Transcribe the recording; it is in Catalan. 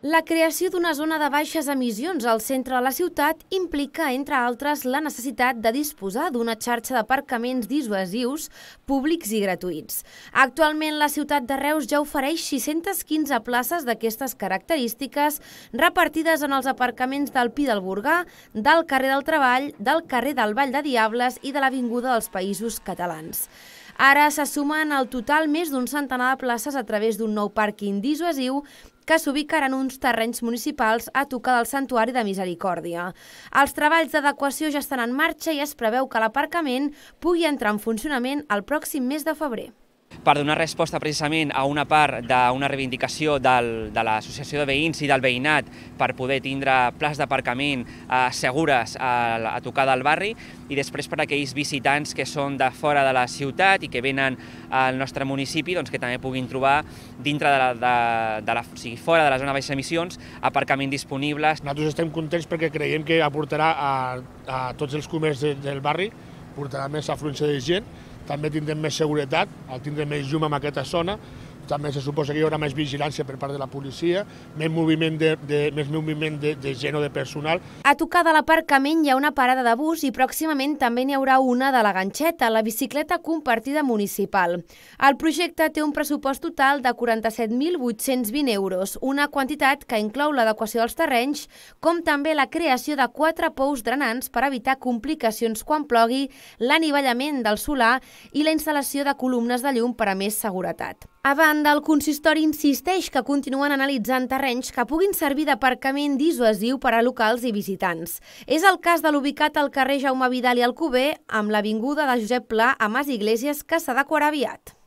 La creació d'una zona de baixes emissions al centre de la ciutat implica, entre altres, la necessitat de disposar d'una xarxa d'aparcaments dissuasius públics i gratuïts. Actualment, la ciutat de Reus ja ofereix 615 places d'aquestes característiques repartides en els aparcaments del Pi del Burgà, del carrer del Treball, del carrer del Vall de Diables i de l'Avinguda dels Països Catalans. Ara se sumen al total més d'un centenar de places a través d'un nou pàrquing dissuasiu que s'ubicaran uns terrenys municipals a tocar del Santuari de Misericòrdia. Els treballs d'adequació ja estan en marxa i es preveu que l'aparcament pugui entrar en funcionament el pròxim mes de febrer per donar resposta precisament a una part d'una reivindicació del, de l'Associació de Veïns i del veïnat per poder tindre plats d'aparcament eh, segures a, a tocar del barri i després per a aquells visitants que són de fora de la ciutat i que venen al nostre municipi doncs, que també puguin trobar dintre de la, de, de la, o sigui, fora de la zona de baixes emissions aparcament disponibles. Nosaltres estem contents perquè creiem que aportarà a, a tots els comerços de, del barri, portarà més afluència de gent també tindrem més seguretat, al tindre més llum en aquesta zona, també se suposa que hi haurà més vigilància per part de la policia, més moviment de, de, més moviment de, de gent o de personal. A tocar de l'aparcament hi ha una parada de bus i pròximament també n'hi haurà una de la ganxeta, la bicicleta compartida municipal. El projecte té un pressupost total de 47.820 euros, una quantitat que inclou l'adequació dels terrenys, com també la creació de quatre pous drenants per evitar complicacions quan plogui, l'anivellament del solar i la instal·lació de columnes de llum per a més seguretat. A banda, el consistori insisteix que continuen analitzant terrenys que puguin servir d'aparcament dissuasiu per a locals i visitants. És el cas de l'ubicat al carrer Jaume Vidal i Alcover, amb l'avinguda de Josep Pla a Mas Iglesias, que s'adequarà aviat.